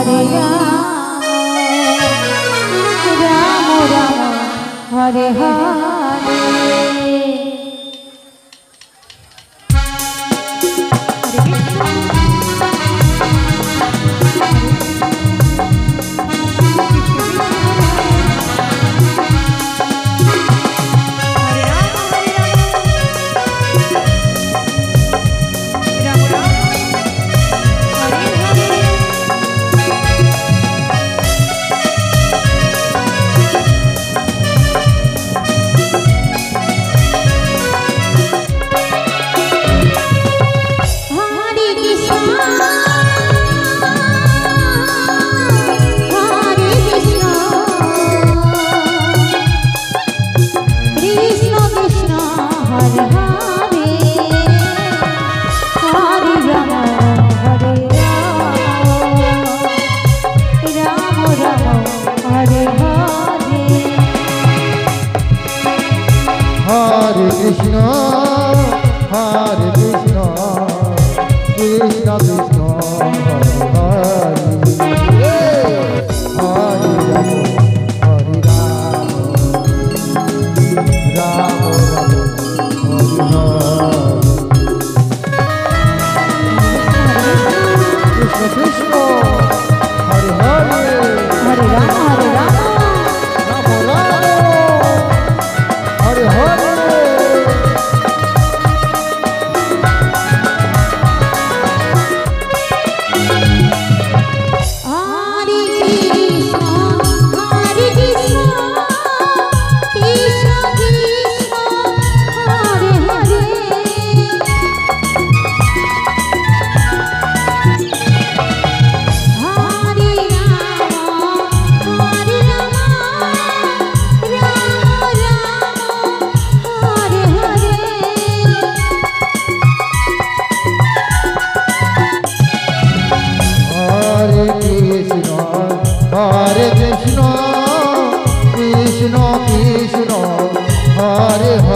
হরে রাম রাম হরে হরে। হরে Yeah.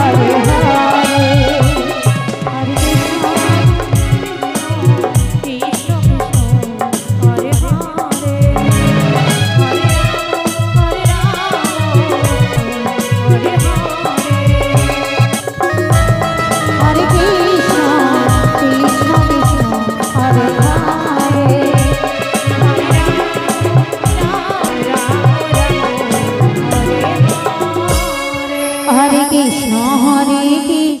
आए